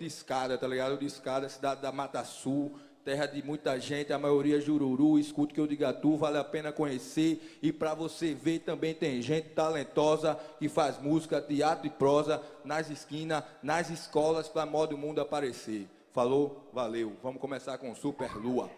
de escada, tá ligado? De escada, cidade da Mata Sul, terra de muita gente, a maioria é Jururu, escute que eu diga tu, vale a pena conhecer. E para você ver, também tem gente talentosa que faz música, teatro e prosa nas esquinas, nas escolas, para modo mundo aparecer. Falou? Valeu. Vamos começar com Super Lua.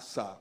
graça.